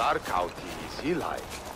Clark county is he like?